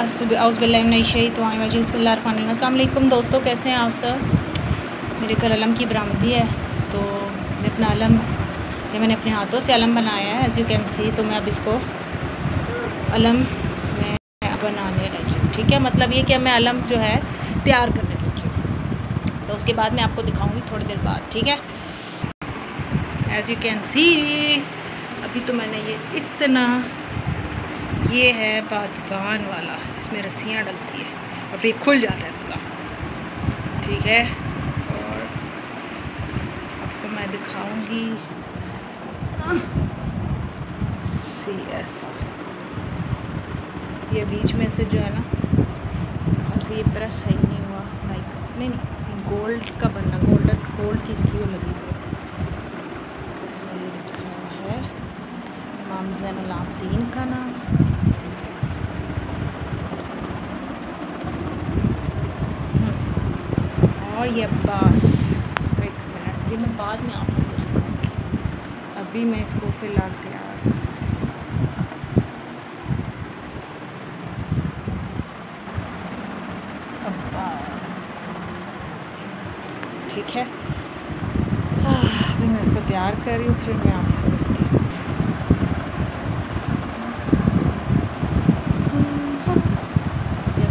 अज़बिल्लाशई अल्लाम दोस्तों, कैसे हैं आप सब? मेरे घर अलम की बरामदी है तो मैं अपना अलम ये मैंने अपने हाथों से अलम बनाया है एज़ यू कैन सी तो मैं अब इसको अलम मैं बनाने लगी हूँ। ठीक है मतलब ये कि मैं अलम जो है, तैयार करने लगी हूँ। तो उसके बाद मैं आपको दिखाऊँगी थोड़ी देर बाद, ठीक है? एज़ यू कैन सी अभी तो मैंने ये इतना ये है बादबान वाला, इसमें रस्सियाँ डलती है और फिर खुल जाता है पूरा। ठीक है? और आपको मैं दिखाऊँगी। सी ऐसा ये बीच में से जो है ना अच्छा ये प्रेस सही नहीं हुआ लाइक नहीं नहीं गोल्ड का बनना गोल्डन गोल्ड की इसकी वो लगी हुई है। इमाम जैन का नाम। और ये अब्बास एक मिनट ये मैं बाद में दिखाऊँगी अभी मैं इसको फ़िलहाल तैयार ठीक है? अभी मैं इसको तैयार कर रही हूँ, फिर मैं आपसे मिलती हूँ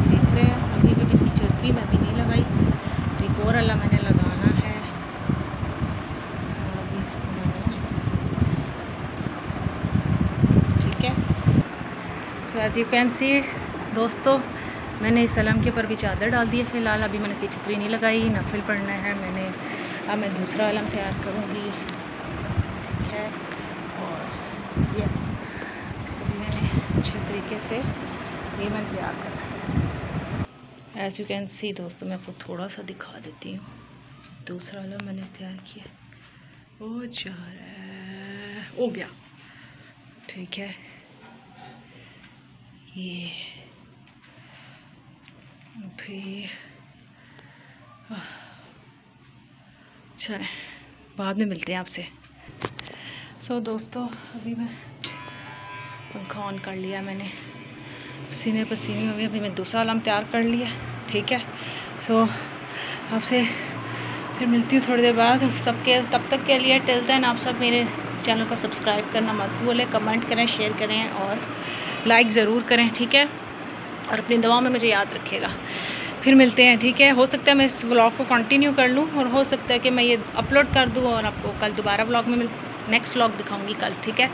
देख रहे हैं अभी भी इसकी छतरी मैं भी नहीं लगाई और अल्लाह मैंने लगाना है और अभी इसको मैंने ठीक है so as you can see दोस्तों, मैंने इस के ऊपर भी चादर डाल दी है फ़िलहाल। अभी मैंने इसकी छतरी नहीं लगाई, नफिल पढ़ना है। मैंने, अब मैं दूसरा अलम तैयार करूँगी। ठीक है? और ये इसको भी मैंने अच्छे तरीके से ये मैं तैयार करना एज़ यू कैन सी दोस्तों, मैं आपको थोड़ा सा दिखा देती हूँ। दूसरा वाला मैंने तैयार किया। वो जा रहा है। हो गया। ठीक है? ये भी अच्छा बाद में मिलते हैं आपसे। सो so, दोस्तों अभी मैं पंखा ऑन कर लिया मैंने। पसीने पसीने हुए अभी मैं दूसरा अलार्म तैयार कर लिया ठीक है? सो so, आपसे फिर मिलती हूँ थोड़ी देर बाद। तब के तब तक के लिए टिल देन आप सब मेरे चैनल को सब्सक्राइब करना मत भूलें, कमेंट करें, शेयर करें और लाइक ज़रूर करें, ठीक है? और अपनी दवाओं में मुझे याद रखिएगा। फिर मिलते हैं, ठीक है? हो सकता है मैं इस ब्लॉग को कंटिन्यू कर लूँ और हो सकता है कि मैं ये अपलोड कर दूँ और आपको कल दोबारा ब्लॉग में नेक्स्ट व्लॉग दिखाऊँगी कल, ठीक है?